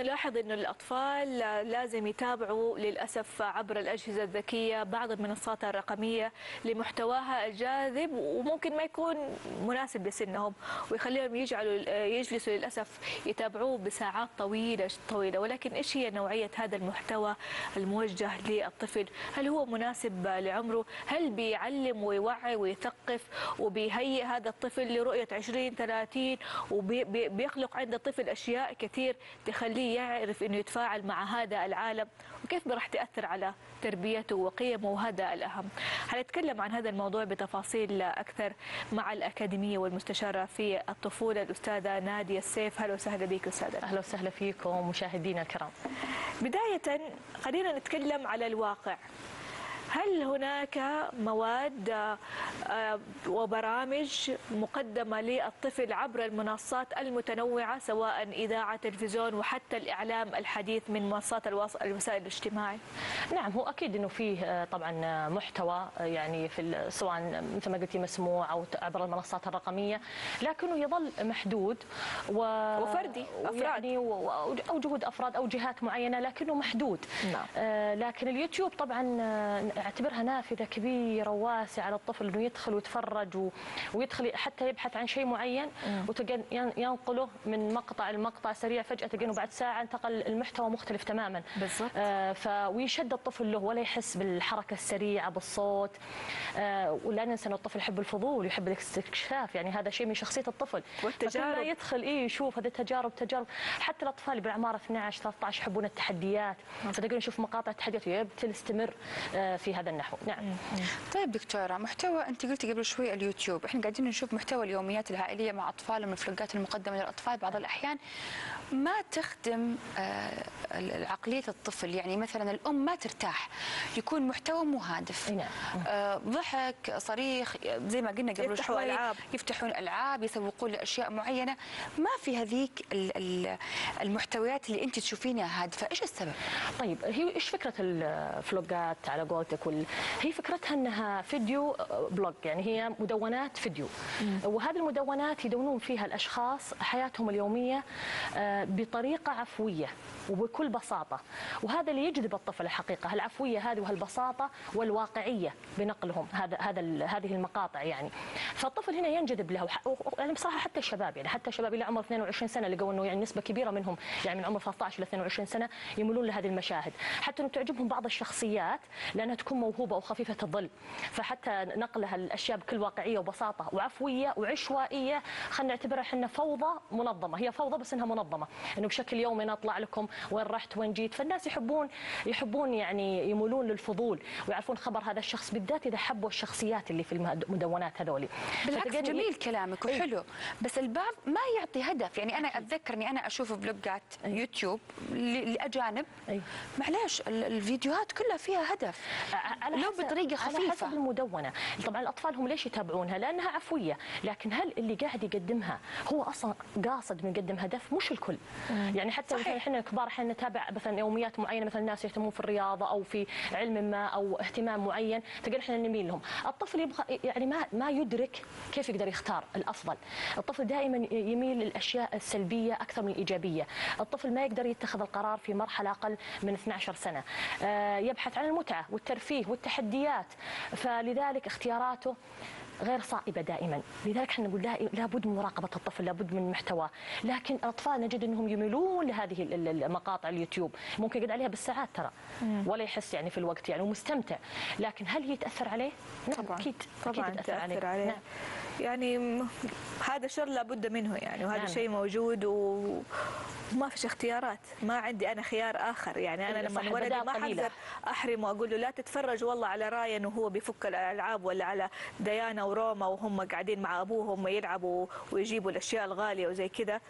نلاحظ إنه الأطفال لازم يتابعوا للأسف عبر الأجهزة الذكية بعض المنصات الرقمية لمحتواها الجاذب وممكن ما يكون مناسب لسنهم ويخليهم يجعلوا يجلسوا للأسف يتابعوه بساعات طويلة طويلة ولكن إيش هي نوعية هذا المحتوى الموجه للطفل؟ هل هو مناسب لعمره؟ هل بيعلم ويوعي ويثقف وبيهيئ هذا الطفل لرؤية 20 30 وبيخلق عند الطفل أشياء كثير تخليه يعرف إنه يتفاعل مع هذا العالم وكيف راح تأثر على تربيته وقيمه وهذا الأهم. حنتكلم عن هذا الموضوع بتفاصيل أكثر مع الأكاديمية والمستشارة في الطفولة الأستاذة نادية السيف، أهلا وسهلا بك أستاذة. أهلا وسهلا فيكم مشاهدينا الكرام. بداية خلينا نتكلم على الواقع. هل هناك مواد وبرامج مقدمة للطفل عبر المنصات المتنوعة سواء إذاعة تلفزيون وحتى الإعلام الحديث من منصات الوسائل الاجتماعي نعم هو أكيد أنه فيه طبعا محتوى يعني في سواء مثل ما قلتي مسموع أو عبر المنصات الرقمية لكنه يظل محدود و... وفردي أفراد. يعني أو جهود أفراد أو جهات معينة لكنه محدود. نعم. آه لكن اليوتيوب طبعا أعتبرها نافذة كبيرة وواسعة للطفل إنه يدخل ويتفرج و... ويدخل حتى يبحث عن شيء معين. وتلقى ينقله من مقطع لمقطع سريع. فجأة تلقى بعد ساعة انتقل المحتوى مختلف تماما. بالضبط. آه ف... ويشد الطفل له ولا يحس بالحركة السريعة بالصوت. آه ولا ننسى ان الطفل يحب الفضول ويحب الاستكشاف. يعني هذا شيء من شخصية الطفل. والتجارب. لا يدخل إيه يشوف هذه التجارب تجارب. حتى الأطفال بالاعمار 12 13 يحبون التحديات. فتلقى نشوف مقاطع تحديات. ويبتل آه في هذا النحو. نعم. طيب دكتورة محتوى أنت قلتي قبل شوي اليوتيوب. إحنا قاعدين نشوف محتوى اليوميات العائلية مع أطفال من الفلوقات المقدمة للأطفال بعض الأحيان. ما تخدم آه عقلية الطفل؟ يعني مثلا الأم ما ترتاح يكون محتوى مو هادف نعم. آه ضحك صريخ زي ما قلنا قبل يفتحوا شوي ألعاب. يفتحون ألعاب يسوقون لأشياء معينة. ما في هذيك المحتويات اللي أنت تشوفينها هادفة؟ إيش السبب؟ طيب هي إيش فكرة الفلوقات على قولتك؟ وال... هي فكرتها إنها فيديو بلوج يعني هي مدونات فيديو. وهذه المدونات يدونون فيها الأشخاص حياتهم اليومية بطريقة عفوية وبكل بساطة. وهذا اللي يجذب الطفل الحقيقة العفوية هذه وهالبساطة والواقعية بنقلهم هذا هذا هذه المقاطع يعني. فالطفل هنا ينجذب له يعني بصراحة حتى الشباب يعني حتى الشباب اللي عمر 22 سنة لقوا إنه يعني نسبة كبيرة منهم يعني من عمر 13 ل 22 سنة يميلون لهذه المشاهد. حتى إنه تعجبهم بعض الشخصيات لأنها تكون موهوبة وخفيفة الظل. فحتى نقلها الأشياء بكل واقعية وبساطة وعفوية وعشوائية خلينا نعتبرها إحنا فوضى منظمة. هي فوضى بس إنها منظمة. إنه بشكل يومي أنا اطلع لكم وين رحت وين جيت. فالناس يحبون يحبون يعني يمولون للفضول ويعرفون خبر هذا الشخص بالذات إذا حبوا الشخصيات اللي في المدونات هذولي. بالعكس جميل كلامك وحلو. بس البعض ما يعطي هدف. يعني أنا أتذكر إني أنا أشوف بلوجات يوتيوب لأجانب. معليش الفيديوهات كلها فيها هدف. على لو بطريقة خفيفه على حسب المدونة. طبعا الاطفال هم ليش يتابعونها؟ لأنها عفوية. لكن هل اللي قاعد يقدمها هو أصلا قاصد من يقدم هدف مش الكل. مم. يعني حتى مثلا إحنا الكبار إحنا نتابع مثلا يوميات معينة مثلا الناس يهتمون في الرياضة أو في علم ما أو اهتمام معين تلقى إحنا نميل لهم. الطفل يبغى يعني ما ما يدرك كيف يقدر يختار الأفضل. الطفل دائما يميل للأشياء السلبية أكثر من الإيجابية. الطفل ما يقدر يتخذ القرار في مرحلة أقل من 12 سنة. يبحث عن المتعة والترفيه والتحديات فلذلك اختياراته غير صائبة دائما لذلك إحنا نقول لابد من مراقبة الطفل لابد من محتواه لكن الأطفال نجد أنهم يميلون لهذه المقاطع اليوتيوب ممكن يقعد عليها بالساعات ترى ولا يحس يعني في الوقت يعني ومستمتع لكن هل هي تأثر عليه؟ نعم طبعا أكيد طبعا أكيد تأثر, عليه, عليه. نعم. يعني هذا شر لابد منه يعني وهذا نعم. شيء موجود وما فيش اختيارات. ما عندي أنا خيار آخر. يعني أنا لما ولدي ما. حقدر أحرمه وأقول له لا تتفرج والله على راين وهو بيفك الألعاب ولا على ديانا وروما وهم قاعدين مع أبوهم يلعبوا ويجيبوا الأشياء الغالية وزي كذا.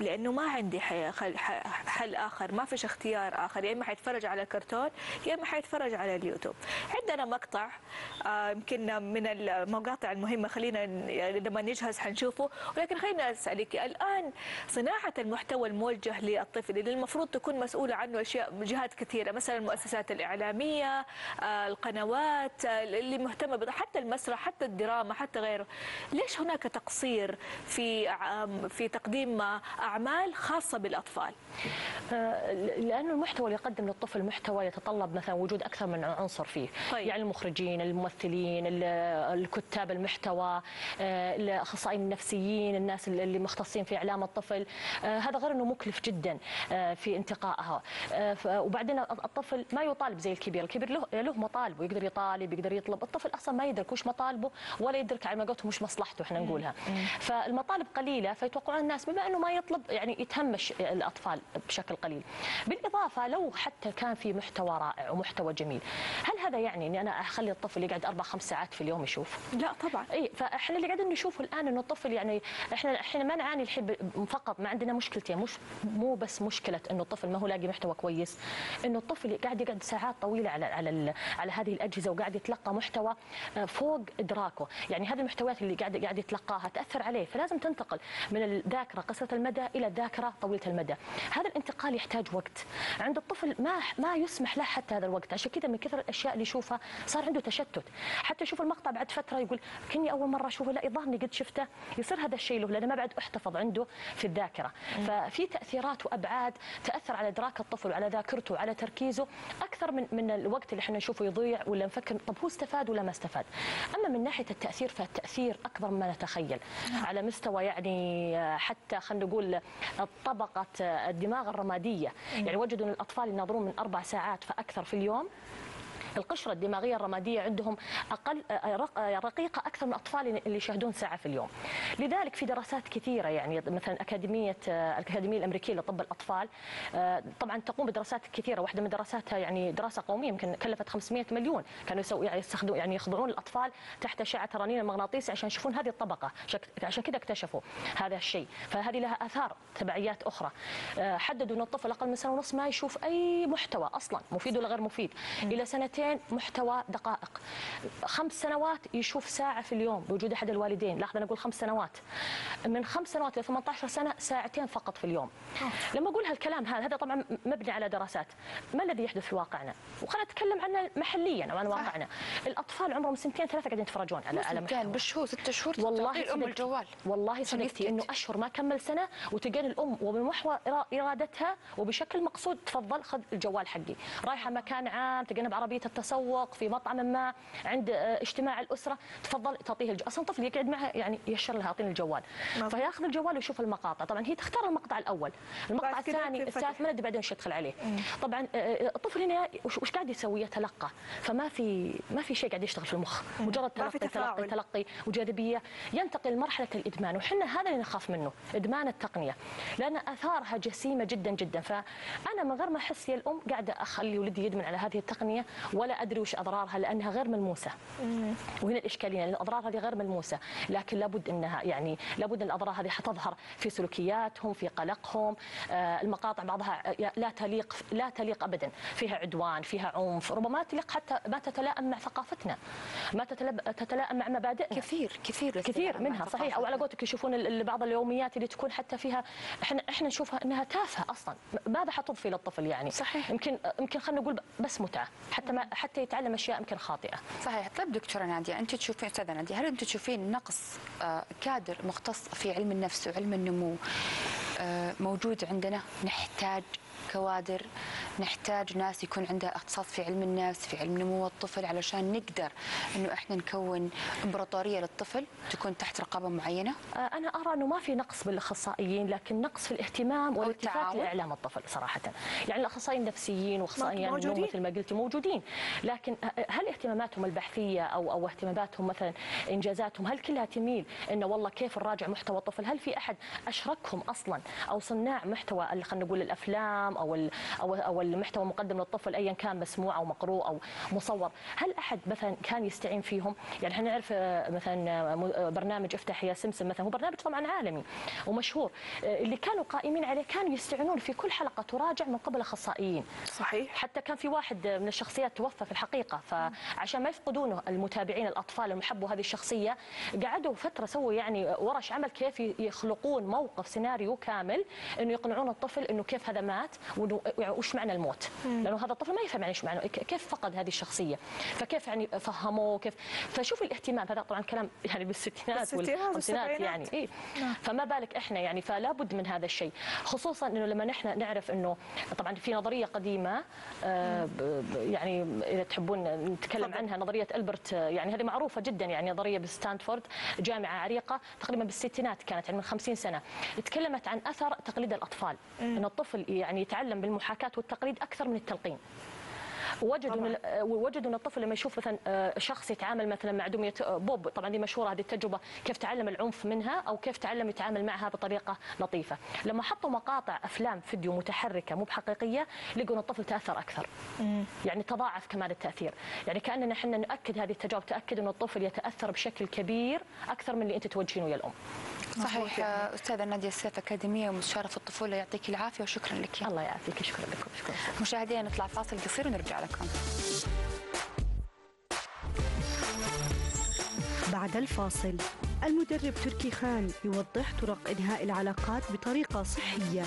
لأنه ما عندي حل آخر ما فيش اختيار آخر. يا إما حيتفرج على الكرتون يا إما حيتفرج على اليوتيوب. عندنا مقطع آه، يمكن من المقاطع المهمة خلينا يعني لما نجهز حنشوفه. ولكن خلينا أسألك الآن صناعة المحتوى الموجه للطفل اللي المفروض تكون مسؤولة عنه أشياء جهات كثيرة مثلا المؤسسات الإعلامية آه، القنوات آه، اللي مهتمة حتى المسرح حتى الدراما حتى غيره. ليش هناك تقصير في في تقديم آه، أعمال خاصة بالأطفال. آه، لأنه المحتوى اللي يقدم للطفل محتوى يتطلب مثلا وجود أكثر من عنصر فيه. طيب. يعني المخرجين الممثلين ال- الكتاب المحتوى آه، الأخصائيين النفسيين الناس اللي مختصين في إعلام الطفل. آه، هذا غير إنه مكلف جدا في انتقائها. وبعدين الطفل ما يطالب زي الكبير. الكبير له له مطالبه يقدر يطالب يقدر يطلب. الطفل أصلا ما يدرك وش مطالبه ولا يدرك على ما قلتهم وش مصلحته إحنا نقولها. فالمطالب قليلة فيتوقعون الناس بما إنه ما يطلب يعني يتهمش الأطفال بشكل قليل. بالإضافة لو حتى كان في محتوى رائع ومحتوى جميل هل هذا يعني إني أنا أخلي الطفل يقعد أربع خمس ساعات في اليوم يشوف؟ لا طبعا. إي فإحنا اللي قاعدين نشوفه الآن إنه الطفل يعني إحنا إحنا ما نعاني الحين فقط ما عندنا مشكلتين. مش مو بس مشكلة إنه الطفل ما هو لاقي محتوى كويس إنه الطفل قاعد يقعد ساعات طويلة على على على هذه الأجهزة وقاعد يتلقى محتوى آه، فوق إدراكه. يعني هذه المحتويات اللي قاعد قاعد يتلقاها تأثر عليه. فلازم تنتقل من الذاكره قصيره المدى إلى الذاكره طويلة المدى. هذا الانتقال يحتاج وقت. عند الطفل ما ما يسمح له حتى هذا الوقت. عشان كذا من كثر الأشياء اللي يشوفها صار عنده تشتت. حتى يشوف المقطع بعد فترة يقول كني أول مرة أشوفه. لا يظهرني قد شفته. يصير هذا الشيء له لأنه ما بعد احتفظ عنده في الذاكرة. ففي تأثيرات وأبعاد تأثر على إدراك الطفل وعلى ذاكرته وعلى تركيزه. أكثر من من الوقت اللي إحنا نشوفه يضيع ولا نفكر طب هو استفاد ولا ما استفاد. أما من ناحية التأثير فالتأثير أكبر مما نتخيل. على مستوى يعني آه، حتى خلينا نقول طبقة الدماغ الرمادية. يعني وجدوا أن الأطفال يناظرون من أربع ساعات فأكثر في اليوم. القشرة الدماغية الرمادية عندهم أقل آه، آه، رقيقة أكثر من الأطفال اللي يشاهدون ساعة في اليوم. لذلك في دراسات كثيرة يعني مثلا أكاديمية آه، الأكاديمية الأمريكية لطب الأطفال آه، طبعا تقوم بدراسات كثيرة. واحدة من دراساتها يعني دراسة قومية يمكن كلفت 500 مليون. كانوا يسوي يعني يستخدموا يعني يخضعون الأطفال تحت أشعة الرنين المغناطيسي عشان يشوفون هذه الطبقة. شك- عشان كذا اكتشفوا هذا الشيء. فهذه لها آثار تبعيات أخرى. آه، حددوا أن الطفل أقل من سنة ونص ما يشوف أي محتوى أصلا مفيد ولا غير مفيد. إلى سنتين محتوى دقائق. خمس سنوات يشوف ساعة في اليوم بوجود أحد الوالدين. لاحظ أنا أقول خمس سنوات. من خمس سنوات إلى 18 سنة ساعتين فقط في اليوم. لما أقول هالكلام هذا هذا طبعا مبني على دراسات. ما الذي يحدث في واقعنا؟ وخلينا نتكلم عنه محليا أو عن واقعنا. الأطفال عمرهم سنتين ثلاثة قاعدين يتفرجون على على محتوى بالشهور ست شهور والله الام صدقتي. الجوال. والله صدقتي. إنه أشهر ما كمل سنة وتلقين الأم وبمحور إرا- إرادتها وبشكل مقصود تفضل خذ الجوال حقي. رايحة مكان عام تلقينا بعربيه التسوق في مطعم ما عند آه، اجتماع الأسرة. تفضل تعطيه الج... أصلا طفل يقعد معها يعني يشر لها أعطيني الجوال. فياخذ الجوال ويشوف المقاطع. طبعا هي تختار المقطع الأول. المقطع الثاني. الثالث ما ندري بعدين إيش يدخل عليه. طبعا آه، الطفل هنا وش قاعد يسوي؟ يتلقى. فما في ما في شيء قاعد يشتغل في المخ. مجرد تلقي تلقي. تلقي وجاذبية. ينتقل لمرحله الإدمان. وحنا هذا اللي نخاف منه إدمان التقنية. لأن آثارها جسيمة جدا جدا. فأنا من غير ما أحس يا الأم قاعدة أخلي ولدي يدمن على هذه التقنية ولا أدري وش أضرارها لأنها غير ملموسة. وهنا الإشكالية لأن الأضرار هذه غير ملموسة لكن لابد إنها يعني لابد أن الأضرار هذه حتظهر في سلوكياتهم في قلقهم. آه، المقاطع بعضها لا تليق لا تليق ابدا. فيها عدوان فيها عنف ربما تليق حتى ما تتلائم مع ثقافتنا ما تتلائم مع مبادئنا. كثير كثير كثير منها صحيح. أو على قولتك يشوفون بعض اليوميات اللي تكون حتى فيها إحنا إحنا نشوفها إنها تافهة أصلا. ماذا حتضفي للطفل يعني؟ صحيح. يمكن يمكن خلينا نقول بس متعة حتى ما حتى يتعلم أشياء يمكن خاطئة. صحيح. طيب دكتورة نادية أنت تشوفين أستاذة نادية هل أنت تشوفين نقص آه، كادر مختص في علم النفس وعلم النمو آه، موجود عندنا نحتاج كوادر نحتاج ناس يكون عندها اختصاص في علم النفس في علم نمو الطفل علشان نقدر إنه إحنا نكون إمبراطورية للطفل تكون تحت رقابة معينة آه، أنا أرى إنه ما في نقص بالأخصائيين لكن نقص في الاهتمام والالتفات. لاعلام الطفل صراحة يعني الأخصائيين النفسيين وأخصائيين. النمو مثل ما قلتي موجودين لكن هل اهتماماتهم البحثية أو أو اهتماماتهم مثلا إنجازاتهم هل كلها تميل إنه والله كيف نراجع محتوى الطفل هل في أحد أشركهم أصلا أو صناع محتوى خلينا نقول الأفلام أو ال أو أو المحتوى المقدم للطفل ايا كان مسموع أو مقروء أو مصور. هل أحد مثلا كان يستعين فيهم؟ يعني إحنا نعرف آه، مثلا آه، آه، برنامج افتح يا سمسم مثلا هو برنامج طبعا عالمي ومشهور اللي كانوا قائمين عليه كانوا يستعينون في كل حلقة تراجع من قبل أخصائيين. صحيح. حتى كان في واحد من الشخصيات توفى في الحقيقة فعشان ما يفقدونه المتابعين الأطفال اللي يحبوا هذه الشخصية قعدوا فترة سووا يعني ورش عمل كيف يخلقون موقف سيناريو كامل إنه يقنعون الطفل إنه كيف هذا مات. وش معنى الموت؟ لأنه هذا الطفل ما يفهم يعني إيش معنى كيف فقد هذه الشخصية؟ فكيف يعني فهموه كيف؟ فشوف الاهتمام هذا طبعا كلام يعني بالستينات والخمسينات. يعني إيه؟ فما بالك إحنا يعني فلا بد من هذا الشيء خصوصا إنه لما نحن نعرف إنه طبعا في نظرية قديمة آه، يعني إذا تحبون نتكلم عنها نظرية ألبرت آه، يعني هذه معروفة جدا يعني نظرية بستانفورد جامعة عريقة تقريبا بالستينات كانت يعني من 50 سنة تكلمت عن أثر تقليد الأطفال. ان الطفل يعني يتعلم بالمحاكاة والتقليد أكثر من التلقين. وجدوا ان وجدوا ان الطفل لما يشوف مثلا آه، شخص يتعامل مثلا مع دمية آه، بوب. طبعا دي مشهورة هذه التجربة كيف تعلم العنف منها أو كيف تعلم يتعامل معها بطريقة لطيفة. لما حطوا مقاطع أفلام فيديو متحركة مو بحقيقية لقوا إن الطفل تأثر أكثر. يعني تضاعف كمان التأثير. يعني كأننا إحنا ناكد هذه التجارب تأكد إن الطفل يتأثر بشكل كبير أكثر من اللي أنت توجهينه يا الأم. صحيح. أستاذة نادية السيف أكاديمية ومستشارة في الطفولة يعطيك العافية وشكرا لك. الله يعافيك شكرا لكم شكرا. مشاهدينا نطلع فاصل قصير ونرجع لكم. بعد الفاصل المدرب تركي خان يوضح طرق إنهاء العلاقات بطريقة صحية.